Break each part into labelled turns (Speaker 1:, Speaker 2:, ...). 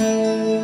Speaker 1: Música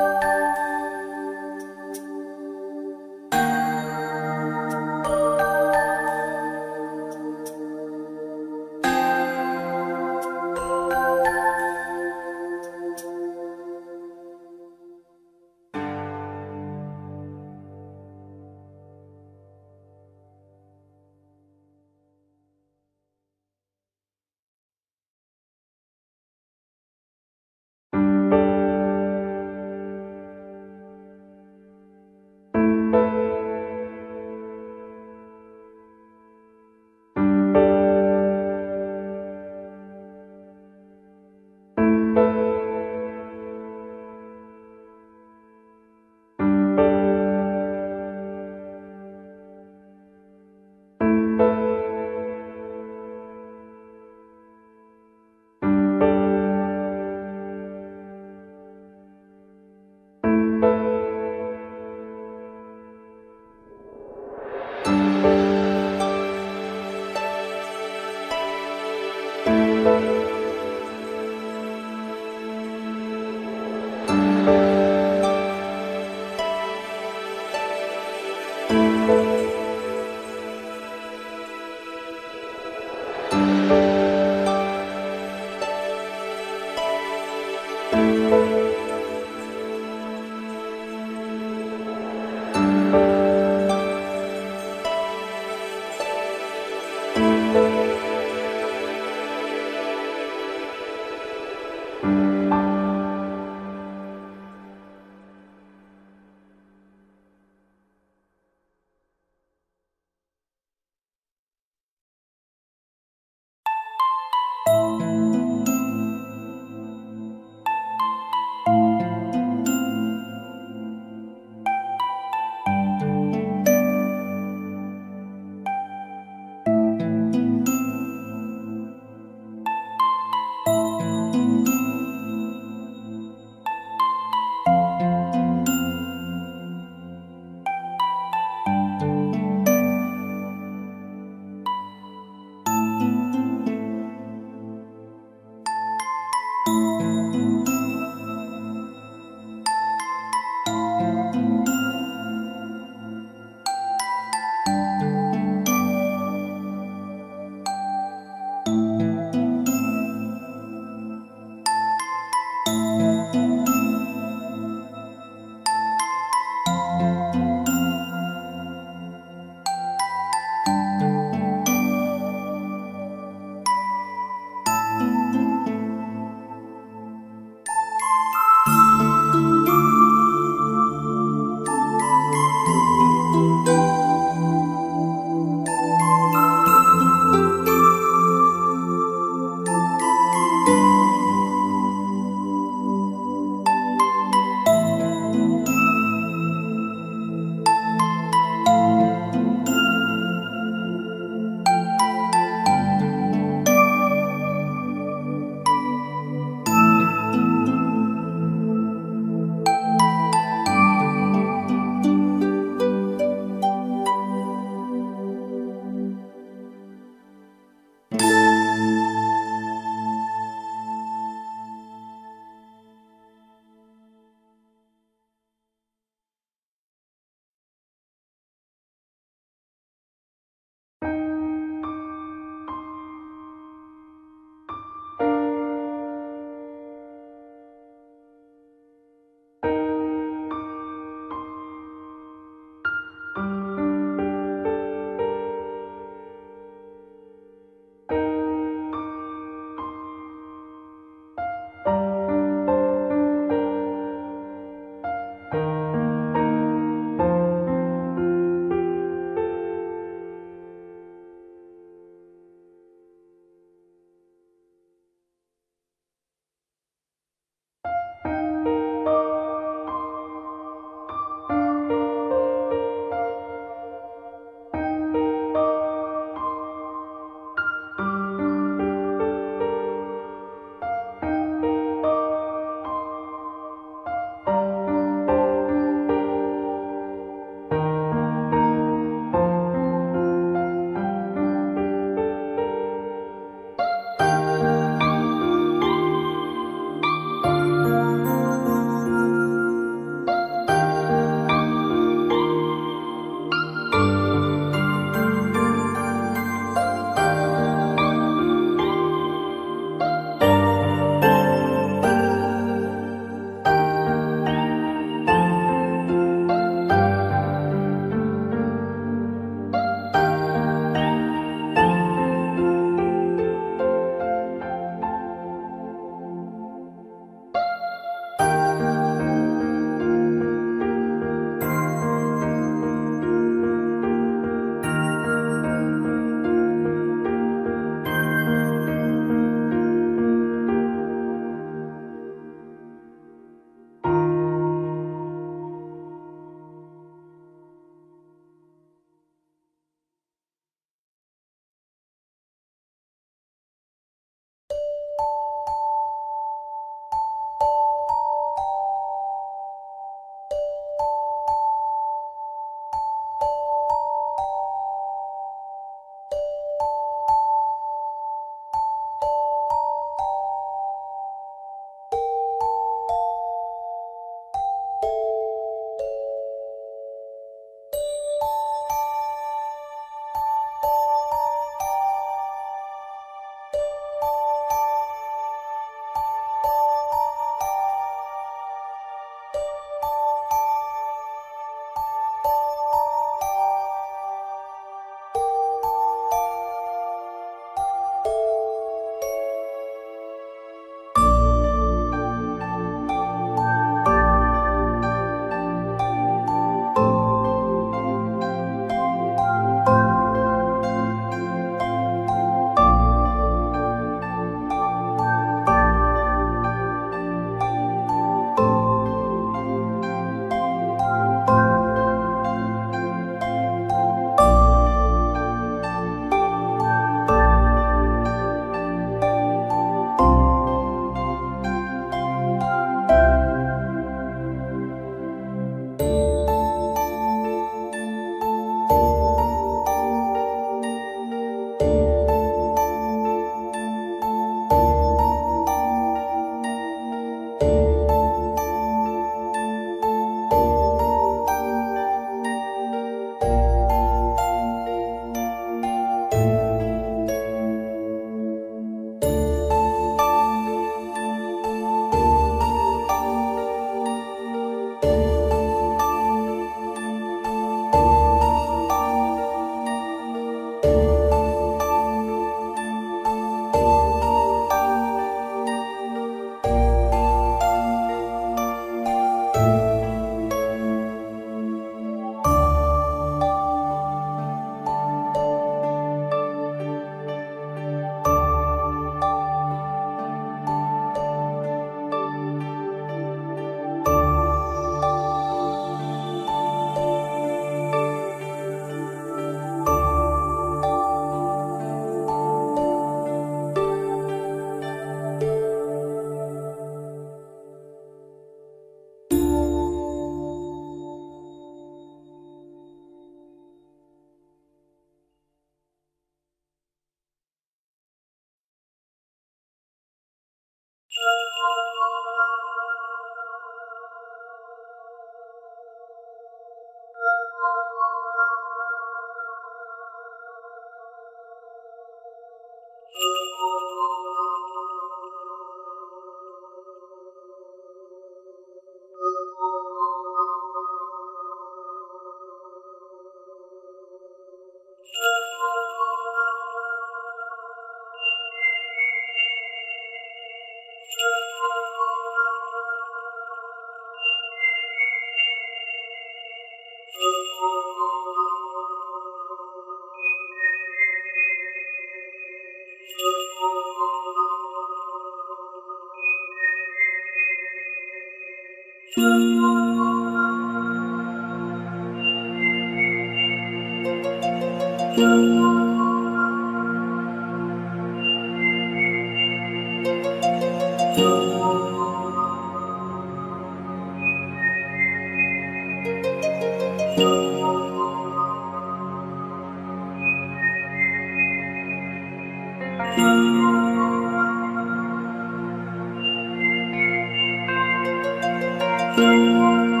Speaker 1: 天。